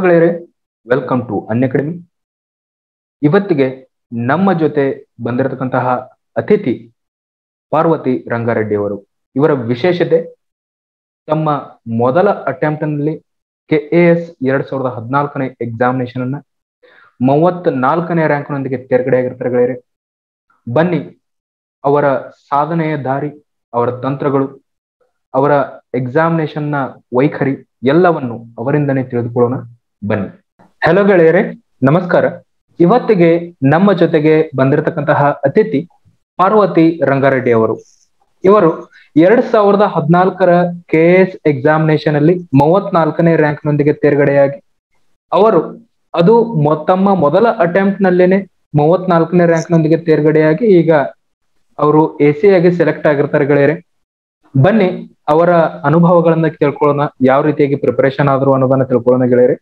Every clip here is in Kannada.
ಗೆಳೆಯರೆ ವೆಲ್ಕಮ್ ಟು ಅನ್ಯ ಅಕಾಡೆಮಿ ಇವತ್ತಿಗೆ ನಮ್ಮ ಜೊತೆ ಬಂದಿರತಕ್ಕಂತಹ ಅತಿಥಿ ಪಾರ್ವತಿ ರಂಗಾರೆಡ್ಡಿ ಅವರು. ಇವರ ವಿಶೇಷತೆ, ತಮ್ಮ ಮೊದಲ ಅಟೆಂಪ್ಟ್ನಲ್ಲಿ ಕೆ ಎ ಎಸ್ ಎರಡ್ ಸಾವಿರದ ಹದಿನಾಲ್ಕನೇ ಎಕ್ಸಾಮಿನೇಷನ್ ಅನ್ನ ಮೂವತ್ತ್ ನಾಲ್ಕನೇ ರ್ಯಾಂಕ್ನೊಂದಿಗೆ ತೇರ್ಗಡೆಯಾಗಿರ್ತಾರೆ ಗೆಳೆಯರೆ. ಬನ್ನಿ, ಅವರ ಸಾಧನೆಯ ದಾರಿ, ಅವರ ತಂತ್ರಗಳು, ಅವರ ಎಕ್ಸಾಮಿನೇಷನ್ನ ವೈಖರಿ ಎಲ್ಲವನ್ನು ಅವರಿಂದನೇ ತಿಳಿದುಕೊಳ್ಳೋಣ. ಬನ್ನಿ. ಹಲೋ ಗೆಳೆಯರೆ, ನಮಸ್ಕಾರ. ಇವತ್ತಿಗೆ ನಮ್ಮ ಜೊತೆಗೆ ಬಂದಿರತಕ್ಕಂತಹ ಅತಿಥಿ ಪಾರ್ವತಿ ರಂಗಾರೆಡ್ಡಿ ಅವರು. ಇವರು ಎರಡ್ ಸಾವಿರದ ಹದಿನಾಲ್ಕರ ಕೆ ಎಸ್ ಎಕ್ಸಾಮಿನೇಷನ್ ಅಲ್ಲಿ ಮೂವತ್ನಾಲ್ಕನೇ ರ್ಯಾಂಕ್ ನೊಂದಿಗೆ ತೇರ್ಗಡೆಯಾಗಿ, ಅವರು ಅದು ತಮ್ಮ ಮೊದಲ ಅಟೆಂಪ್ಟ್ ನಲ್ಲೇನೆ ಮೂವತ್ನಾಲ್ಕನೇ ರ್ಯಾಂಕ್ ನೊಂದಿಗೆ ತೇರ್ಗಡೆಯಾಗಿ ಈಗ ಅವರು ಎ ಸಿ ಆಗಿ ಸೆಲೆಕ್ಟ್ ಆಗಿರ್ತಾರೆ ಗೆಳೆಯರೆ. ಬನ್ನಿ, ಅವರ ಅನುಭವಗಳನ್ನ ತಿಳ್ಕೊಳ್ಳೋಣ ಯಾವ ರೀತಿಯಾಗಿ ಪ್ರಿಪರೇಷನ್ ಆದ್ರು ಅನ್ನೋದನ್ನ ತಿಳ್ಕೊಳ್ಳೋಣ ಗೆಳೆಯರೆ.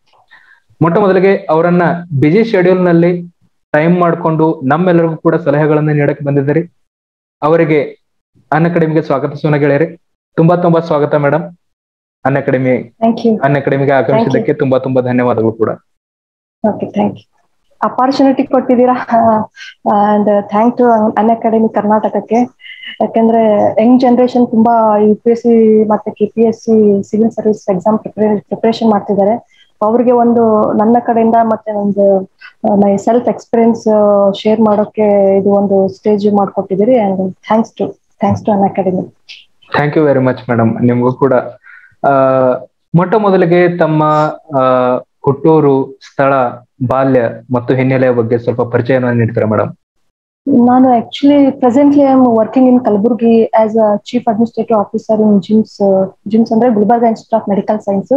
ಮೊಟ್ಟ ಮೊದಲಿಗೆ ಅವರನ್ನ ಬಿಜಿ ಶೆಡ್ಯೂಲ್ನಲ್ಲಿ ಟೈಮ್ ಮಾಡಿಕೊಂಡು ನಮ್ಮೆಲ್ಲರಿಗೂ ಕೂಡ ಸಲಹೆಗಳನ್ನ ನೀಡಕ್ ಬಂದಿದ್ದೀರಿ. ಅವರಿಗೆ ಅನ್ ಅಕಾಡೆಮಿಗೆ ಸ್ವಾಗತ ಸೋನ ಗೆಳೆಯರಿ ತುಂಬಾ ತುಂಬಾ ಸ್ವಾಗತ madam Unacademy thank you ಅನ್ ಅಕಾಡೆಮಿಗೆ ಆಗಮಿಸಿದ್ದಕ್ಕೆ ತುಂಬಾ ತುಂಬಾ ಧನ್ಯವಾದಗಳು ಕೂಡ. ಓಕೆ ಥ್ಯಾಂಕ್ ಯು ಅಪಾರ್ಚುನಿಟಿ ಕೊಟ್ಟಿದ್ದೀರಾ? And thank to Unacademy ಕರ್ನಾಟಕಕ್ಕೆ. ಯಾಕಂದ್ರೆ ಯಂಗ್ ಜನರೇಷನ್ ತುಂಬಾ ಯು ಪಿ ಎಸ್ ಸಿ ಮತ್ತೆ K P S C civil service exam preparation ಮಾಡ್ತಿದ್ದಾರೆ. ಅವ್ರಿಗೆ ಒಂದು ನನ್ನ ಕಡೆಯಿಂದ ಮತ್ತೆ ಒಂದು ಮೈ ಸೆಲ್ಫ್ ಎಕ್ಸ್ಪೀರಿಯನ್ಸ್ ಶೇರ್ ಮಾಡೋಕೆ ಇದು ಒಂದು stage ಮಾಡ್ಕೊಟ್ಟಿದ್ದೀರಿ and thanks to thanks to Unacademy thank you very much madam ನಿಮಗೂ ಕೂಡ ಮೊಟ್ಟ ಮೊದಲಿಗೆ ತಮ್ಮ ಹುಟ್ಟೂರು ಸ್ಥಳ, ಬಾಲ್ಯ ಮತ್ತು ಹಿನ್ನೆಲೆಯ ಬಗ್ಗೆ ಸ್ವಲ್ಪ ಪರಿಚಯವನ್ನು ನೀಡ್ತಾರೆ ಮೇಡಮ್ ನಾನು actually presently I am working in Kalaburagi as a chief administrative officer in GIMS GIMS ಅಂದ್ರೆ Gulbarga institute of medical science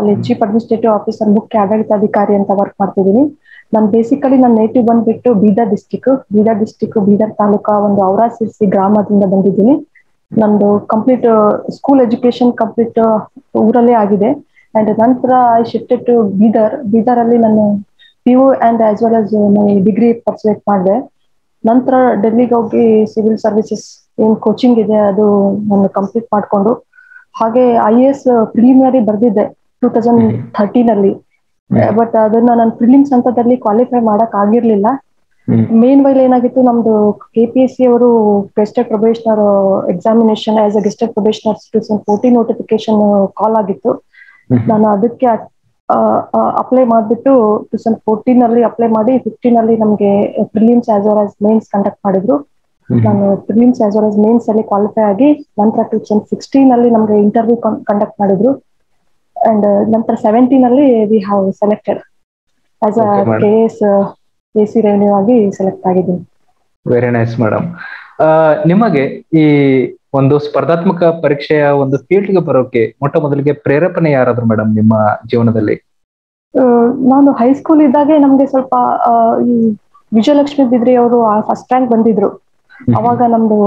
ಅಲ್ಲಿ ಚೀಫ್ ಅಡ್ಮಿನಿಸ್ಟ್ರೇಟಿವ್ ಆಫೀಸರ್ ಮುಖ್ಯ ಆಡಳಿತಾಧಿಕಾರಿ ಅಂತ ವರ್ಕ್ ಮಾಡ್ತಿದ್ದೀನಿ. ನಾನು ಬೇಸಿಕಲಿ ನನ್ನ ನೇಟಿವ್ ಬಂದ್ಬಿಟ್ಟು ಬೀದರ್ ಡಿಸ್ಟಿಕ್ ಬೀದರ್ ಡಿಸ್ಟಿಕ್ ಬೀದರ್ ತಾಲೂಕಾ ಒಂದು ಔರಾ ಸಿರ್ಸಿ ಗ್ರಾಮದಿಂದ ಬಂದಿದ್ದೀನಿ. ನಂದು ಕಂಪ್ಲೀಟ್ ಸ್ಕೂಲ್ ಎಜುಕೇಶನ್ ಕಂಪ್ಲೀಟ್ ಊರಲ್ಲೇ ಆಗಿದೆ. ಅಂಡ್ ನಂತರ I shifted to Bidar. Bidar ಅಲ್ಲಿ ನಾನು P U and as well as degree pursue ಮಾಡಿದೆ. ನಂತರ ಡೆಲ್ಲಿಗೆ ಹೋಗಿ ಸಿವಿಲ್ ಸರ್ವಿಸಸ್ ಏನ್ ಕೋಚಿಂಗ್ ಇದೆ ಅದು ನಾನು ಕಂಪ್ಲೀಟ್ ಮಾಡಿಕೊಂಡು ಹಾಗೆ ಐ ಎ ಎಸ್ ಪ್ರಿಲಿಮಿನರಿ ಬರ್ದಿದ್ದೆ ಟೂ ತೌಸಂಡ್ ಥರ್ಟೀನ್ ಅಲ್ಲಿ. ಬಟ್ ಅದನ್ನ ನಾನು ಪ್ರಿಲಿಮ್ಸ್ ಹಂತದಲ್ಲಿ ಕ್ವಾಲಿಫೈ ಮಾಡಕ್ ಆಗಿರ್ಲಿಲ್ಲ. ಮೇನ್ ವೈಲ್ ಏನಾಗಿತ್ತು ನಮ್ದು ಕೆ ಪಿ ಎಸ್ ಸಿ ಅವರು gazetted probationer examination as a gazetted probationer two thousand fourteen notification call ಆಗಿತ್ತು. ನಾನು ಅದಕ್ಕೆ ಅಪ್ಲೈ ಮಾಡಿಬಿಟ್ಟು ಟೂ ತೌಸಂಡ್ ಫೋರ್ಟೀನ್ ಅಲ್ಲಿ ಅಪ್ಲೈ ಮಾಡಿ ಫಿಫ್ಟೀನ್ ಅಲ್ಲಿ ನಮಗೆ prelims as well as mains conduct ಮಾಡಿದ್ರು. ನಾನು prelims as well as mains ಅಲ್ಲಿ ಕ್ವಾಲಿಫೈ ಆಗಿ ನಂತರ ಟೂ ತೌಸಂಡ್ ಸಿಕ್ಸ್ಟೀನ್ ಅಲ್ಲಿ ನಮಗೆ ಇಂಟರ್ವ್ಯೂ ಕಂಡಕ್ಟ್ ಮಾಡಿದ್ರು. ಅಂಡ್ ನಂತರ ಸೆವೆಂಟೀನ್ ಅಲ್ಲಿ we have selected as a. K S A C revenue ಆಗಿ ಸೆಲೆಕ್ಟ್ ಆಗಿದ್ದೀನಿ. ವೆರಿ ನೈಸ್ ಮೇಡಮ್ ನಿಮಗೆ ಈ ಒಂದು ಸ್ಪರ್ಧಾತ್ಮಕ ಪರೀಕ್ಷೆಯ ಒಂದು ಫೀಲ್ಡ್ಗೆ ಬರೋಕೆ ಮೊಟ್ಟ ಮೊದಲಿಗೆ ಪ್ರೇರೇಪಣೆ ಯಾರಾದ್ರು ಮೇಡಮ್ ನಿಮ್ಮ ಜೀವನದಲ್ಲಿ? ನಾನು ಹೈಸ್ಕೂಲ್ ಇದ್ದಾಗೆ ನಮ್ಗೆ ಸ್ವಲ್ಪ ಈ ವಿಜಯಲಕ್ಷ್ಮಿ ಬಿದ್ರಿ ಅವರು ಫಸ್ಟ್ ರ್ಯಾಂಕ್ ಬಂದಿದ್ರು. ಅವಾಗ ನಮ್ದು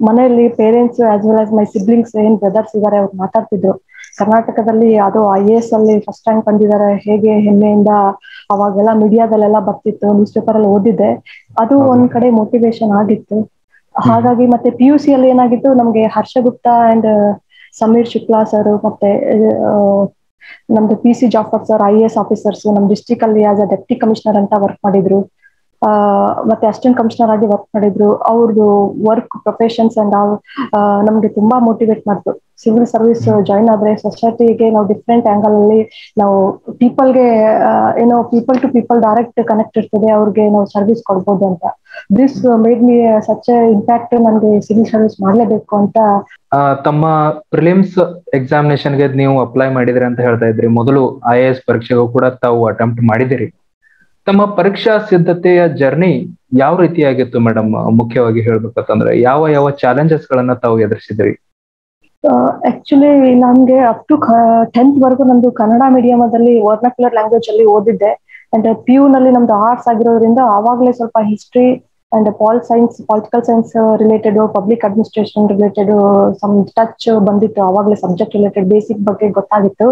ಮನೆಯಲ್ಲಿ parents as well as my siblings ಏನ್ ಬ್ರದರ್ಸ್ ಇದಾರೆ ಅವ್ರು ಮಾತಾಡ್ತಿದ್ರು. ಕರ್ನಾಟಕದಲ್ಲಿ ಅದು ಐ ಎ ಎಸ್ ಅಲ್ಲಿ ಫಸ್ಟ್ ರ್ಯಾಂಕ್ ಬಂದಿದ್ದಾರೆ. ಹೇಗೆ ಹೆಮ್ಮೆಯಿಂದ ಅವಾಗೆಲ್ಲ ಮೀಡಿಯಾದಲ್ಲೆಲ್ಲ ಬರ್ತಿತ್ತು ನ್ಯೂಸ್ ಪೇಪರ್ ಅಲ್ಲಿ ಓದಿದ್ದೆ. ಅದು ಒಂದ್ ಕಡೆ ಮೋಟಿವೇಶನ್ ಆಗಿತ್ತು. ಹಾಗಾಗಿ ಮತ್ತೆ ಪಿ ಯು ಅಲ್ಲಿ ಏನಾಗಿತ್ತು, ನಮ್ಗೆ ಹರ್ಷಗುಪ್ತಾ ಅಂಡ್ ಸಮೀರ್ ಶುಕ್ಲಾ ಸರ್ ಮತ್ತೆ ನಮ್ದು P C Jafar sir I S officers ನಮ್ ಡಿಸ್ಟಿಕ್ ಅಲ್ಲಿ ಆಸ್ ಅ ಡೆಪ್ಟಿ ಕಮಿಷನರ್ ಅಂತ ವರ್ಕ್ ಮಾಡಿದ್ರು. ಮತ್ತೆ ಅಸಿಸ್ಟೆಂಟ್ ಕಮಿಷನರ್ ಆಗಿ ವರ್ಕ್ ಮಾಡಿದ್ರು. ಅವ್ರದ್ದು ವರ್ಕ್ ಪ್ರೊಫೆಷನ್ಸ್ ಅಂಡ್ ನಮ್ಗೆ ತುಂಬಾ ಮೋಟಿವೇಟ್ ಮಾಡ್ತು. ಸಿವಿಲ್ ಸರ್ವಿಸ್ ಜಾಯಿನ್ ಆದ್ರೆ ಸೊಸೈಟಿಗೆ ನಾವು ಡಿಫ್ರೆಂಟ್ ಆಂಗಲ್ ಅಲ್ಲಿ ನಾವು ಪೀಪಲ್ಗೆ ಏನೋ people to people direct connect ಇರ್ತದೆ, ಅವ್ರಿಗೆ ನಾವು ಸರ್ವಿಸ್ ಕೊಡ್ಬೋದು ಅಂತ. This made me such impact ನನಗೆ ಸಿವಿಲ್ ಸರ್ವಿಸ್ ಮಾಡಲೇಬೇಕು ಅಂತ. ತಮ್ಮ ಪ್ರಿಲಿಮ್ಸ್ ಎಕ್ಸಾಮಿನೇಷನ್ಗೆ ನೀವು ಅಪ್ಲೈ ಮಾಡಿದ್ರಿ ಅಂತ ಹೇಳ್ತಾ ಇದ್ರಿ. ಮೊದಲು ಐ ಎ ಎಸ್ ಪರೀಕ್ಷೆಗೂ ಕೂಡ ತಾವು ಅಟೆಂಪ್ಟ್ ಮಾಡಿದಿರಿ ತಮ್ಮ ಪರೀಕ್ಷಾ ಸಿದ್ಧತೆಯ ಜರ್ನಿ ಯಾವ ರೀತಿಯಾಗಿತ್ತು ಮೇಡಮ್ ಮುಖ್ಯವಾಗಿ ಹೇಳ್ಬೇಕಂತಂದ್ರೆ ಯಾವ ಯಾವ ಚಾಲೆಂಜಸ್ ಗಳನ್ನ ತಾವು ಎದುರಿಸಿದ್ರಿ? ಆಕ್ಚುಲಿ ನಮ್ಗೆ ಅಪ್ ಟು ಟೆಂತ್ ವರ್ಗು ನಮ್ದು ಕನ್ನಡ ಮೀಡಿಯಮದಲ್ಲಿ ವರ್ನಕ್ಯುಲರ್ ಲ್ಯಾಂಗ್ವೇಜ್ ಅಲ್ಲಿ ಓದಿದ್ದೆ. ಅಂಡ್ ಪಿ ಯು ನಲ್ಲಿ ನಮ್ದು ಆರ್ಟ್ಸ್ ಆಗಿರೋದ್ರಿಂದ ಆವಾಗಲೇ ಸ್ವಲ್ಪ history and pol science political science related public administration related some touch ಬಂದಿತ್ತು. ಆವಾಗಲೇ ಸಬ್ಜೆಕ್ಟ್ ರಿಲೇಟೆಡ್ ಬೇಸಿಕ್ ಬಗ್ಗೆ ಗೊತ್ತಾಗಿತ್ತು.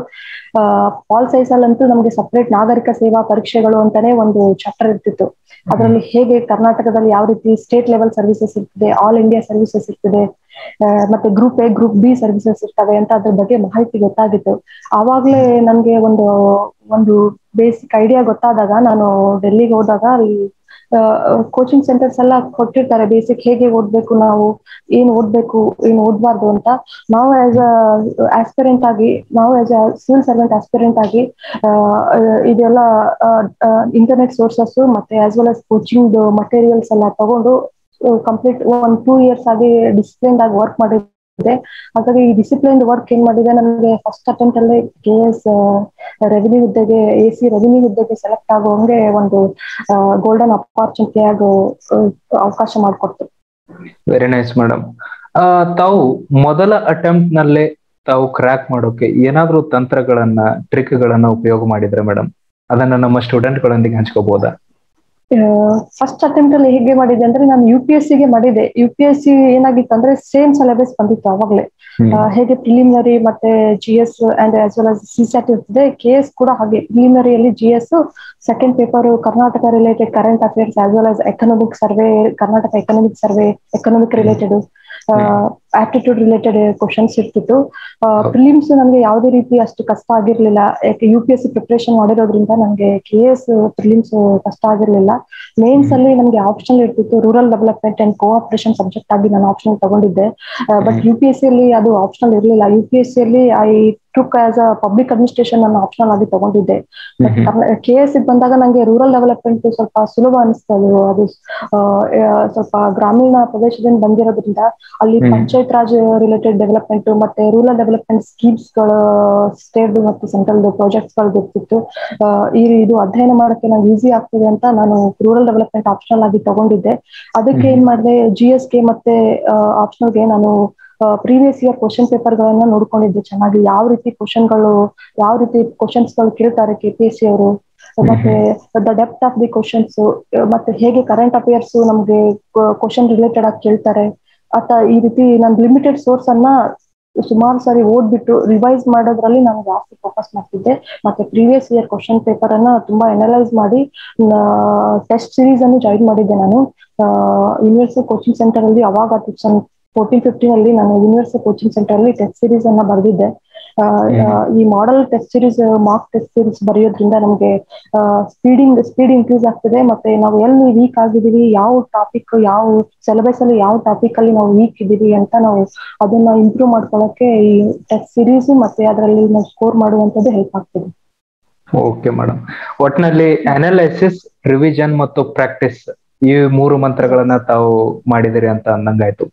ಪಾಲ್ ಸೈನ್ಸ್ ಅಲ್ಲಂತೂ ನಮಗೆ ಸಪ್ರೇಟ್ ನಾಗರಿಕ ಸೇವಾ ಪರೀಕ್ಷೆಗಳು ಅಂತಾನೆ ಒಂದು ಚಾಪ್ಟರ್ ಇರ್ತಿತ್ತು. ಅದರಲ್ಲಿ ಹೇಗೆ ಕರ್ನಾಟಕದಲ್ಲಿ ಯಾವ ರೀತಿ ಸ್ಟೇಟ್ ಲೆವೆಲ್ ಸರ್ವಿಸಸ್ ಇರ್ತದೆ ಆಲ್ ಇಂಡಿಯಾ ಸರ್ವಿಸಸ್ ಇರ್ತದೆ ಮತ್ತೆ group A group B services ಇರ್ತವೆ ಅಂತ ಅದ್ರ ಬಗ್ಗೆ ಮಾಹಿತಿ ಗೊತ್ತಾಗಿತ್ತು. ಆವಾಗ್ಲೇ ನನ್ಗೆ ಒಂದು ಒಂದು ಬೇಸಿಕ್ ಐಡಿಯಾ ಗೊತ್ತಾದಾಗ ನಾನು ಡೆಲ್ಲಿಗೆ ಹೋದಾಗ ಅಲ್ಲಿ ಕೋಚಿಂಗ್ ಸೆಂಟರ್ಸ್ ಎಲ್ಲ ಕೊಟ್ಟಿರ್ತಾರೆ. ಬೇಸಿಕ್ ಹೇಗೆ ಓದ್ಬೇಕು ನಾವು, ಏನ್ ಓದ್ಬೇಕು, ಏನ್ ಓದ್ಬಾರ್ದು ಅಂತ. ನಾವು ಆಸ್ ಅ ಆಗಿ, ನಾವು ಆಸ್ ಸಿವಿಲ್ ಸರ್ವೆಂಟ್ ಆಸ್ಪಿರೆಂಟ್ ಆಗಿ ಇದೆಲ್ಲ ಇಂಟರ್ನೆಟ್ ಸೋರ್ಸಸ್ ಮತ್ತೆ as well as coaching materials ಎಲ್ಲ ತಗೊಂಡು ಕಂಪ್ಲೀಟ್ ಒನ್ ಟೂ ಇಯರ್ಸ್ ಆಗಿ ಡಿಸಿಪ್ಲಿನ್ ಆಗಿ ವರ್ಕ್ ಮಾಡಿದ್ದೆ ಹಾಗಾಗಿ ಈ ಡಿಸಿಪ್ಲಿನ್ ವರ್ಕ್ ಏನ್ ಮಾಡಿದೆ? ನಮಗೆ ಫಸ್ಟ್ ಅಟೆಂಪ್ಟ್ ಅಲ್ಲಿ ಕೆ ಎಸ್ ರೆವಿನ್ಯೂ ಹುದ್ದೆಗೆ ಎ ಸಿ ರೆವಿನ್ಯೂ ಹುದ್ದೆಗೆ ಸೆಲೆಕ್ಟ್ ಆಗುವಂಗೆ ಒಂದು ಗೋಲ್ಡನ್ ಅಪಾರ್ಚುನಿಟಿ ಆಗೋ ಅವಕಾಶ ಮಾಡಿಕೊಡ್ತು. ವೆರಿ ನೈಸ್ ಮೇಡಮ್ ತಾವು ಮೊದಲ ಅಟೆಂಪ್ಟ್ ನಲ್ಲೇ ತಾವು ಕ್ರ್ಯಾಕ್ ಮಾಡೋಕೆ ಏನಾದ್ರೂ ತಂತ್ರಗಳನ್ನ ಟ್ರಿಕ್ ಗಳನ್ನ ಉಪಯೋಗ ಮಾಡಿದ್ರೆ ಮೇಡಮ್ ಅದನ್ನ ನಮ್ಮ ಸ್ಟೂಡೆಂಟ್ ಗಳೊಂದಿಗೆ ಹಂಚ್ಕೋಬಹುದಾ ಫಸ್ಟ್ ಅಟೆಂಪ್ಟ್ ಅಲ್ಲಿ ಹೇಗೆ ಮಾಡಿದೆ ಅಂದ್ರೆ ನಾನು ಯು ಪಿ ಎಸ್ ಸಿಗೆ ಮಾಡಿದೆ. ಯು ಪಿ ಎಸ್ ಸಿ ಏನಾಗಿತ್ತು ಅಂದ್ರೆ ಸೇಮ್ ಸಿಲೆಬಸ್ ಬಂದಿತ್ತು ಅವಾಗ್ಲೇ. ಹೇಗೆ ಪ್ರಿಲಿಮಿನರಿ ಮತ್ತೆ G S and as well as C SAT ಇರ್ತದೆ ಕೆ ಎಸ್ ಕೂಡ ಹಾಗೆ. ಪ್ರಿಲಿಮಿನರಿಯಲ್ಲಿ G S second paper Karnataka related current affairs as well as economic survey Karnataka economic survey economic related aptitude related questions ಇರ್ತಿತ್ತು. ಪ್ರಿಲಿಮ್ಸ್ ನಮಗೆ ಯಾವುದೇ ರೀತಿ ಅಷ್ಟು ಕಷ್ಟ ಆಗಿರ್ಲಿಲ್ಲ. ಯಾಕೆ U P S C preparation ಮಾಡಿರೋದ್ರಿಂದ ನಮಗೆ ಕೆ ಎಸ್ ಪ್ರಿಲಿಮ್ಸ್ ಕಷ್ಟ ಆಗಿರ್ಲಿಲ್ಲ. ಮೇನ್ಸ್ ಅಲ್ಲಿ ನಮಗೆ ಆಪ್ಷನ್ ಇರ್ತಿತ್ತು. Rural development and cooperation subject ಆಗಿ ನಾನು ಆಪ್ಷನ್ ತಗೊಂಡಿದ್ದೆ. But U P S C ಅಲ್ಲಿ ಅದು ಆಪ್ಷನಲ್ ಇರ್ಲಿಲ್ಲ. ಯು ಪಿ ಎಸ್ ಸಿ ಅಲ್ಲಿ I took as a public administration ನಾನು ಆಪ್ಷನಲ್ ಆಗಿ ತಗೊಂಡಿದ್ದೆ. ಕೆ ಎಸ್ ಬಂದಾಗ ನಂಗೆ ರೂರಲ್ ಡೆವಲಪ್ಮೆಂಟ್ ಸ್ವಲ್ಪ ಸುಲಭ ಅನಿಸ್ತದೆ. ಅದು ಸ್ವಲ್ಪ ಗ್ರಾಮೀಣ ಪ್ರದೇಶದಿಂದ ಬಂದಿರೋದ್ರಿಂದ ಅಲ್ಲಿ ಪಂಚಾಯತ್ ರಾಜ್ ರಿಲೇಟೆಡ್ ಡೆವಲಪ್ಮೆಂಟ್ ಮತ್ತೆ ರೂರಲ್ ಡೆವಲಪ್ಮೆಂಟ್ ಸ್ಕೀಮ್ಸ್ಗಳು ಸ್ಟೇಟ್ ಮತ್ತು ಸೆಂಟ್ರಲ್ ಪ್ರಾಜೆಕ್ಟ್ಸ್ಗಳು ಗೊತ್ತಿತ್ತು. ಈ ಇದು ಅಧ್ಯಯನ ಮಾಡಕ್ಕೆ ನಂಗೆ ಈಸಿ ಆಗ್ತದೆ ಅಂತ ನಾನು ರೂರಲ್ ಡೆವಲಪ್ಮೆಂಟ್ ಆಪ್ಷನಲ್ ಆಗಿ ತಗೊಂಡಿದ್ದೆ. ಅದಕ್ಕೆ ಏನ್ ಮಾಡಿದೆ ಜಿ ಎಸ್ ಕೆ ಮತ್ತೆ ಆಪ್ಷನಲ್ಗೆ ನಾನು ಪ್ರೀವಿಯಸ್ ಇಯರ್ ಕ್ವಶನ್ ಪೇಪರ್ ಗಳನ್ನ ನೋಡ್ಕೊಂಡಿದ್ದೆ. ಚೆನ್ನಾಗಿ ಯಾವ ರೀತಿ ಕ್ವಶನ್ಗಳು ಯಾವ ರೀತಿ ಕ್ವಶನ್ಸ್ಗಳು ಕೇಳ್ತಾರೆ ಕೆ ಪಿ ಎಸ್ ಸಿ ಅವರು. ಮತ್ತೆ the depth of the questions ಮತ್ತೆ ಹೇಗೆ ಕರೆಂಟ್ ಅಫೇರ್ಸ್ ನಮ್ಗೆ ಕ್ವಶನ್ ರಿಲೇಟೆಡ್ ಆಗಿ ಕೇಳ್ತಾರೆ. ಅಥ ಈ ರೀತಿ ನಾನು ಲಿಮಿಟೆಡ್ ಸೋರ್ಸ್ ಅನ್ನ ಸುಮಾರು ಸಾರಿ ಓದ್ಬಿಟ್ಟು ರಿವೈಸ್ ಮಾಡೋದ್ರಲ್ಲಿ ನಾನು ಜಾಸ್ತಿ ಫೋಕಸ್ ಮಾಡ್ತಿದ್ದೆ. ಮತ್ತೆ ಪ್ರೀವಿಯಸ್ ಇಯರ್ ಕ್ವಶನ್ ಪೇಪರ್ ಅನ್ನ ತುಂಬಾ ಅನಲೈಸ್ ಮಾಡಿ ಟೆಸ್ಟ್ ಸೀರೀಸ್ ಅನ್ನು ಜಾಯಿನ್ ಮಾಡಿದ್ದೆ ನಾನು. ಯೂನಿವರ್ಸಿಟಿ ಕೋಚಿಂಗ್ ಸೆಂಟರ್ ಅಲ್ಲಿ ಅವಾಗ ಅದು ಫೋರ್ಟೀನ್ ಫಿಫ್ಟೀನ್ ಅಲ್ಲಿ ನಾನು ಯೂನಿವರ್ಸಿಟಿ ಕೋಚಿಂಗ್ ಸೆಂಟರ್ ಅಲ್ಲಿ ಟೆಸ್ಟ್ ಸೀರೀಸ್ ಅನ್ನ ಬರೆದಿದ್ದೆ. ಈ model test series mark test series ಬರೆಯೋದ್ರಿಂದ ನಮಗೆ ಸ್ಪೀಡಿಂಗ್ ಸ್ಪೀಡ್ ಇನ್ಕ್ರೀಸ್ ಆಗ್ತದೆ. ಮತ್ತೆ ನಾವು ಎಲ್ಲಿ ವೀಕ್ ಆಗಿದ್ದೀವಿ ಯಾವ ಟಾಪಿಕ್ ಯಾವ ಸಿಲೆಬಸ್ ಅಲ್ಲಿ ಯಾವ ಟಾಪಿಕ್ ಅಲ್ಲಿ ನಾವು ವೀಕ್ ಇದ್ದೀವಿ ಅಂತ ನಾವು ಅದನ್ನ ಇಂಪ್ರೂವ್ ಮಾಡ್ಕೊಳಕ್ಕೆ ಈ ಟೆಸ್ಟ್ ಸೀರೀಸ್ ಮತ್ತೆ ಅದರಲ್ಲಿ ನಾವು ಸ್ಕೋರ್ ಮಾಡುವಂತದ್ದು ಹೆಲ್ಪ್ ಆಗ್ತದೆ. ಓಕೆ ಮೇಡಮ್ ಒಟ್ಟಿನಲ್ಲಿ ಅನಾಲಿಸಿಸ್ ರಿವಿಷನ್ ಮತ್ತು ಪ್ರಾಕ್ಟೀಸ್ ಈ ಮೂರು ಮಂತ್ರಗಳನ್ನ ತಾವು ಮಾಡಿದಿರಿ ಅಂತ ಅಂದಂಗಾಯ್ತು.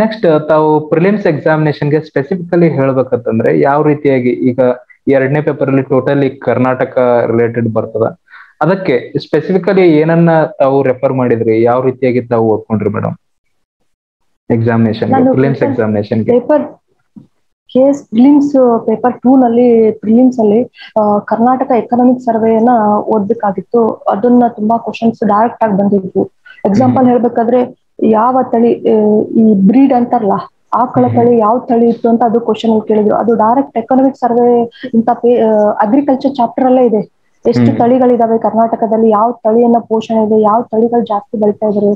ನೆಕ್ಸ್ಟ್ ತಾವು ಪ್ರಿಲಿಮ್ಸ್ ಎಕ್ಸಾಮಿನೇಷನ್ಗೆ ಸ್ಪೆಸಿಫಿಕಲಿ ಹೇಳ್ಬೇಕಂತಂದ್ರೆ ಯಾವ ರೀತಿಯಾಗಿ ಈಗ ಎರಡನೇ ಪೇಪರ್ ಅಲ್ಲಿ ಟೋಟಲಿ ಕರ್ನಾಟಕ ರಿಲೇಟೆಡ್ ಬರ್ತದ? ಅದಕ್ಕೆ ಸ್ಪೆಸಿಫಿಕಲಿ ಏನನ್ನ ತಾವು ರೆಫರ್ ಮಾಡಿದ್ರಿ? ಯಾವ ರೀತಿಯಾಗಿ ತಾವು ಓದ್ಕೊಂಡ್ರಿ madam examination prelims examination paper K prelims paper two ನಲ್ಲಿ ಪ್ರಿಲಿಮ್ಸ್ ಅಲ್ಲಿ ಕರ್ನಾಟಕ ಎಕನಾಮಿಕ್ ಸರ್ವೆಯನ್ನ ಓದ್ಬೇಕಾಗಿತ್ತು. ಅದನ್ನ ತುಂಬಾ ಕ್ವಶನ್ಸ್ ಡೈರೆಕ್ಟ್ ಆಗಿ ಬಂದಿದ್ವು. ಎಕ್ಸಾಂಪಲ್ ಹೇಳ್ಬೇಕಾದ್ರೆ ಯಾವ ತಳಿ ಈ ಬ್ರೀಡ್ ಅಂತಾರಲ್ಲ ಆಕಳ ತಳಿ ಯಾವ ತಳಿ ಇತ್ತು ಅಂತ ಅದು ಕ್ವಶನ್ ಕೇಳಿದ್ರು ಅದು ಡೈರೆಕ್ಟ್ ಎಕನಾಮಿಕ್ ಸರ್ವೆ ಇಂತ ಅಗ್ರಿಕಲ್ಚರ್ ಚಾಪ್ಟರ್ ಅಲ್ಲೇ ಇದೆ. ಎಷ್ಟು ತಳಿಗಳಿದಾವೆ ಕರ್ನಾಟಕದಲ್ಲಿ ಯಾವ ತಳಿಯನ್ನ ಪೋಷಣೆ ಇದೆ ಯಾವ ತಳಿಗಳು ಜಾಸ್ತಿ ಬೆಳಿತಾ ಇದಾರೆ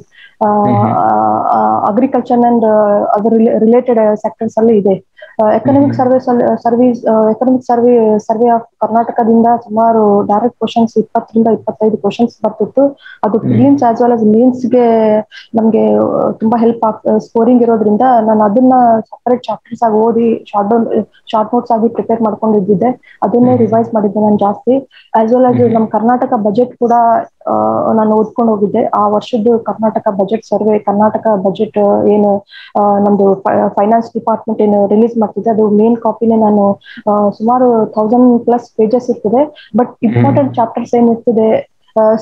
ಅಗ್ರಿಕಲ್ಚರ್ ಅಂಡ್ ಅದ್ರ ರಿಲೇಟೆಡ್ ಸೆಕ್ಟರ್ಸ್ ಅಲ್ಲಿ ಇದೆ. Economic survey service economic survey survey of ಕರ್ನಾಟಕದಿಂದ ಸುಮಾರು ಡೈರೆಕ್ಟ್ ಕ್ವಶನ್ಸ್ ಇಪ್ಪತ್ತರಿಂದ ಇಪ್ಪತ್ತೈದು ಕ್ವಶನ್ಸ್ ಬರ್ತಿತ್ತು. ಅದು ಪ್ರಿಲಿಮ್ಸ್ ಆಸ್ ವೆಲ್ ಆಸ್ ಮೇನ್ಸ್ಗೆ ನಮ್ಗೆ ತುಂಬಾ ಹೆಲ್ಪ್ ಆಗ್ ಸ್ಕೋರಿಂಗ್ ಇರೋದ್ರಿಂದ ನಾನು ಅದನ್ನ ಸಪರೇಟ್ ಚಾಪ್ಟರ್ಸ್ ಆಗಿ ಓದಿ ಶಾರ್ಟ್ ಡೌನ್ ಶಾರ್ಟ್ ನೋಟ್ಸ್ ಆಗಿ ಪ್ರಿಪೇರ್ ಮಾಡ್ಕೊಂಡಿದ್ದೆ ಅದನ್ನೇ ರಿವೈಸ್ ಮಾಡಿದ್ದೆ ನಾನು ಜಾಸ್ತಿ. ಆಸ್ ವೆಲ್ ಆಸ್ ನಮ್ ಕರ್ನಾಟಕ ಬಜೆಟ್ ಕೂಡ ನಾನು ಓದ್ಕೊಂಡು ಹೋಗಿದ್ದೆ. ಆ ವರ್ಷದ್ದು Karnataka budget survey Karnataka budget ಏನು ನಮ್ದು ಫೈನಾನ್ಸ್ ಡಿಪಾರ್ಟ್ಮೆಂಟ್ ಏನು ರಿಲೀಸ್ ಮಾಡ್ತಿದೆ ಅದು ಮೇನ್ ಕಾಪಿನೇ ನಾನು ಸುಮಾರು ಥೌಸಂಡ್ ಪ್ಲಸ್ ಪೇಜಸ್ ಇರ್ತದೆ. ಬಟ್ ಇಂಪಾರ್ಟೆಂಟ್ ಚಾಪ್ಟರ್ಸ್ ಏನಿರ್ತದೆ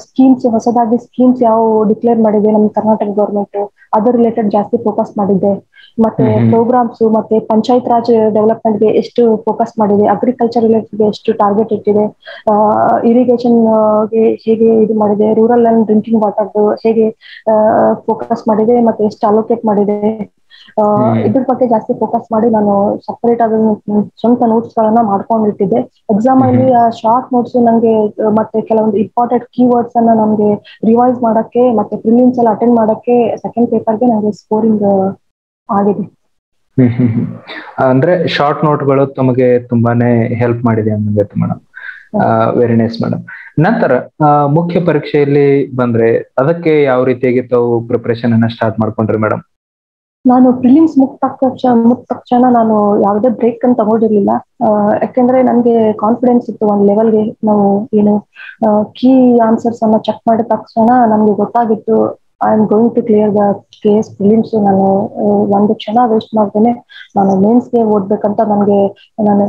ಸ್ಕೀಮ್ಸ್ ಹೊಸದಾಗಿ ಸ್ಕೀಮ್ಸ್ ಯಾವ ಡಿಕ್ಲೇರ್ ಮಾಡಿದೆ ನಮ್ಮ ಕರ್ನಾಟಕ ಗೌರ್ಮೆಂಟ್ ಅದರ್ ರಿಲೇಟೆಡ್ ಜಾಸ್ತಿ ಫೋಕಸ್ ಮಾಡಿದ್ದೆ. ಮತ್ತೆ. ಪ್ರೋಗ್ರಾಮ್ಸ್ ಮತ್ತೆ ಪಂಚಾಯತ್ ರಾಜ್ ಡೆವಲಪ್ಮೆಂಟ್ಗೆ ಎಷ್ಟು ಫೋಕಸ್ ಮಾಡಿದೆ ಅಗ್ರಿಕಲ್ಚರ್ ರಿಲೇಟೆಡ್ ಎಷ್ಟು ಟಾರ್ಗೆಟ್ ಇಟ್ಟಿದೆ ಇರಿಗೇಷನ್ಗೆ ಹೇಗೆ ಇದು ಮಾಡಿದೆ ರೂರಲ್ ಅಂಡ್ ಡ್ರಿಂಕಿಂಗ್ ವಾಟರ್ ಹೇಗೆ ಫೋಕಸ್ ಮಾಡಿದೆ ಮತ್ತೆ ಎಷ್ಟು ಅಲೋಕೇಟ್ ಮಾಡಿದೆ. ಇದ್ರ ಬಗ್ಗೆ ಜಾಸ್ತಿ ಫೋಕಸ್ ಮಾಡಿ ನಾನು ಸಪರೇಟ್ ಆದ ಸ್ವಂತ ನೋಟ್ಸ್ ಗಳನ್ನ ಮಾಡ್ಕೊಂಡಿಟ್ಟಿದ್ದೆ ಎಕ್ಸಾಮ್ ಅಲ್ಲಿ ಆ ಶಾರ್ಟ್ ನೋಟ್ಸ್ ನಂಗೆ ಮತ್ತೆ ಕೆಲವೊಂದು ಇಂಪಾರ್ಟೆಂಟ್ ಕೀವರ್ಡ್ಸ್ ಅನ್ನ ನಮ್ಗೆ ರಿವೈಸ್ ಮಾಡಕ್ಕೆ ಮತ್ತೆ ಪ್ರಿಲಿಮ್ಸ್ ಎಲ್ಲ ಅಟೆಂಡ್ ಮಾಡಕ್ಕೆ ಸೆಕೆಂಡ್ ಪೇಪರ್ಗೆ ನಂಗೆ ಸ್ಕೋರಿಂಗ್ ಆಗಿದೆ. ಅಂದ್ರೆ ಶಾರ್ಟ್ ನೋಟ್ಗಳು ತಮಗೆ ತುಂಬಾನೇ ಹೆಲ್ಪ್ ಮಾಡಿದೆ ಅನ್ನೋದು ಮೇಡಮ್ ವೆರಿ ನೈಸ್ ಮೇಡಮ್ ನಂತರ ಮುಖ್ಯ ಪರೀಕ್ಷೆಯಲ್ಲಿ ಬಂದ್ರೆ ಅದಕ್ಕೆ ಯಾವ ರೀತಿಯಾಗಿ ತಾವು ಪ್ರಿಪರೇಷನ್ ಅನ್ನ ಸ್ಟಾರ್ಟ್ ಮಾಡ್ಕೊಂಡ್ರಿ ಮೇಡಮ್ ನಾನು ಪ್ರಿಲಿಮ್ಸ್ ಮುಕ್ತ ಮುಗ್ದ ತಕ್ಷಣ ನಾನು ಯಾವುದೇ ಬ್ರೇಕ್ ಅಂತ ತಗೊಂಡಿರ್ಲಿಲ್ಲ. ಯಾಕೆಂದ್ರೆ ನನಗೆ ಕಾನ್ಫಿಡೆನ್ಸ್ ಇತ್ತು ಒಂದು ಲೆವೆಲ್ಗೆ ನಾವು ಏನು ಕೀ ಆನ್ಸರ್ಸ್ ಅನ್ನ ಚೆಕ್ ಮಾಡಿದ ತಕ್ಷಣ ನಮ್ಗೆ ಗೊತ್ತಾಗಿತ್ತು I am going to clear the case prelims ನಾನು ಒಂದು ಕ್ಷಣ ವೇಸ್ಟ್ ಮಾಡ್ತೇನೆ. ನಾನು ಮೇನ್ಸ್ಗೆ ಓದ್ಬೇಕಂತ ನನಗೆ ನಾನು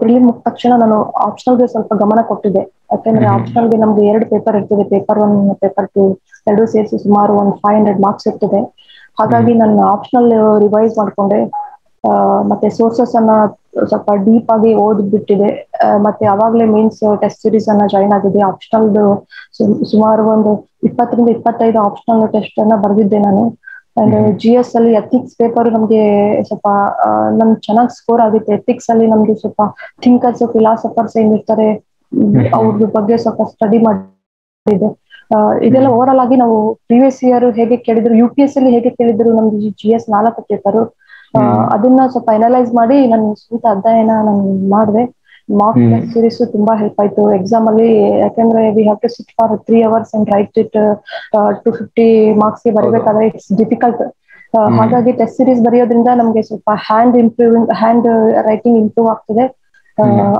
ಪ್ರಿಲಿಮ್ ಮುಗ್ದ ತಕ್ಷಣ ನಾನು ಆಪ್ಷನಲ್ಗೆ ಸ್ವಲ್ಪ ಗಮನ ಕೊಟ್ಟಿದ್ದೆ. ಯಾಕೆಂದ್ರೆ ಆಪ್ಷನಲ್ ಆಪ್ಷನಲ್ಗೆ ನಮ್ಗೆ ಎರಡು ಪೇಪರ್ ಇರ್ತದೆ ಪೇಪರ್ ಒನ್ ಪೇಪರ್ ಟು ಎರಡು ಸೇರಿಸಿ ಸುಮಾರು ಒಂದು ಫೈವ್ ಹಂಡ್ರೆಡ್ ಮಾರ್ಕ್ಸ್ ಇರ್ತದೆ. ಹಾಗಾಗಿ ನಾನು ಆಪ್ಷನಲ್ ರಿವೈಸ್ ಮಾಡ್ಕೊಂಡೆ. ಮತ್ತೆ ಸೋರ್ಸಸ್ ಅನ್ನ ಸ್ವಲ್ಪ ಡೀಪ್ ಆಗಿ ಓದ್ಬಿಟ್ಟಿದೆ. ಮತ್ತೆ ಅವಾಗ್ಲೇ ಮೀನ್ಸ್ ಟೆಸ್ಟ್ ಸಿರೀಸ್ ಅನ್ನ ಜಾಯಿನ್ ಆಗಿದೆ ಆಪ್ಷನಲ್ ಸುಮಾರು ಒಂದು ಇಪ್ಪತ್ತರಿಂದ ಇಪ್ಪತ್ತೈದು ಆಪ್ಷನಲ್ ಟೆಸ್ಟ್ ಅನ್ನ ಬರೆದಿದ್ದೆ ನಾನು. ಅಂಡ್. ಜಿ ಎಸ್ ಅಲ್ಲಿ ಎಥಿಕ್ಸ್ ಪೇಪರ್ ನಮ್ಗೆ ಸ್ವಲ್ಪ ಆ, ನಮ್ಗೆ ಚೆನ್ನಾಗಿ ಸ್ಕೋರ್ ಆಗುತ್ತೆ. ಎಥಿಕ್ಸ್ ಅಲ್ಲಿ ನಮ್ಗೆ ಸ್ವಲ್ಪ ಥಿಂಕರ್ಸ್ ಫಿಲಾಸಫರ್ಸ್ ಏನಿರ್ತಾರೆ ಇರ್ತಾರೆ ಅವ್ರ ಬಗ್ಗೆ ಸ್ವಲ್ಪ ಸ್ಟಡಿ ಮಾಡಿದೆ ಇದೆಲ್ಲ ಓವರ್ ಆಲ್ ಆಗಿ ನಾವು ಪ್ರಿವಿಯಸ್ ಇಯರ್ ಹೇಗೆ ಕೇಳಿದ್ರು ಯು ಪಿ ಎಸ್ ಅಲ್ಲಿ ಹೇಗೆ ಕೇಳಿದ್ರು ನಮ್ದು ಜಿ ಎಸ್ ನಾಲ್ಕು ಪೇಪರ್ ಅದನ್ನ ಸ್ವಲ್ಪ ಅನಲೈಸ್ ಮಾಡಿ ನನ್ನ ಸ್ವಂತ ಅಧ್ಯಯನ ನಾನು ಮಾಡಿದೆ. ಮಾರ್ಕ್ ಸೀರೀಸ್ ತುಂಬಾ ಹೆಲ್ಪ್ ಆಯ್ತು. ಎಕ್ಸಾಮ್ ಅಲ್ಲಿ ಯಾಕಂದ್ರೆ we have to sit for three hours and write it to fifty ಮಾರ್ಕ್ಸ್ಗೆ ಬರಬೇಕಾದ್ರೆ ಇಟ್ಸ್ ಡಿಫಿಕಲ್ಟ್. ಹಾಗಾಗಿ ಟೆಸ್ಟ್ ಸೀರೀಸ್ ಬರೆಯೋದ್ರಿಂದ ನಮ್ಗೆ ಸ್ವಲ್ಪ hand improving handwriting improve ಆಗ್ತದೆ.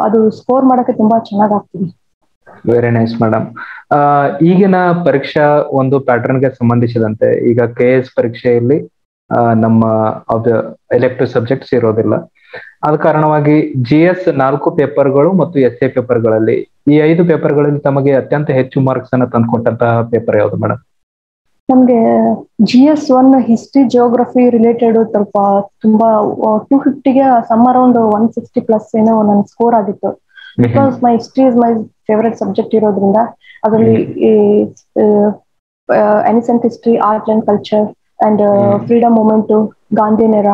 ಅದು ಸ್ಕೋರ್ ಮಾಡಕ್ಕೆ ತುಂಬಾ ಚೆನ್ನಾಗ್ ಆಗ್ತದೆ. ವೆರಿ ನೈಸ್ ಮೇಡಮ್ ಈಗಿನ ಪರೀಕ್ಷಾ ಒಂದು ಪ್ಯಾಟರ್ನ್ಗೆ ಸಂಬಂಧಿಸಿದಂತೆ ಈಗ ಕೆ ಎಸ್ ಪರೀಕ್ಷೆಯಲ್ಲಿ ನಮ್ಮ ಎಲೆಕ್ಟಿವ್ ಸಬ್ಜೆಕ್ಟ್ಸ್ ಇರೋದಿಲ್ಲ. ಆದ ಕಾರಣವಾಗಿ ಜಿ ಎಸ್ ನಾಲ್ಕು ಪೇಪರ್ಗಳು ಮತ್ತು ಎಸ್ ಎ ಪೇಪರ್ಗಳಲ್ಲಿ ಈ ಐದು ಪೇಪರ್ಗಳಲ್ಲಿ ತಮಗೆ ಅತ್ಯಂತ ಹೆಚ್ಚು ಮಾರ್ಕ್ಸ್ ಅನ್ನ ತಂದುಕೊಟ್ಟಂತಹ ಪೇಪರ್ ಯಾವುದು ಮೇಡಮ್ ನಮ್ಗೆ G S one history geography related ಸ್ವಲ್ಪ ತುಂಬಾ two ಫಿಫ್ಟಿಗೆ some around one sixty plus ಏನೋ ನನ್ ಸ್ಕೋರ್ ಆಗಿತ್ತು. Because my history is my favourite subject ಇರೋದ್ರಿಂದ ಅದರಲ್ಲಿ ancient history art and culture and. Freedom movement Gandhi Nehru.